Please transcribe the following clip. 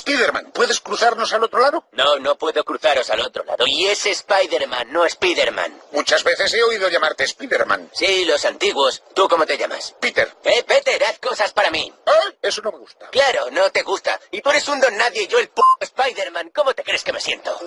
Spiderman, ¿puedes cruzarnos al otro lado? No, no puedo cruzaros al otro lado. Y es Spider-Man, no Spider-Man. Muchas veces he oído llamarte Spiderman. Sí, los antiguos. ¿Tú cómo te llamas? Peter. Eh, Peter, haz cosas para mí. ¡Ay! Eso no me gusta. Claro, no te gusta. Y tú eres un don nadie y yo el p*** Spider-Man. ¿Cómo te crees que me siento?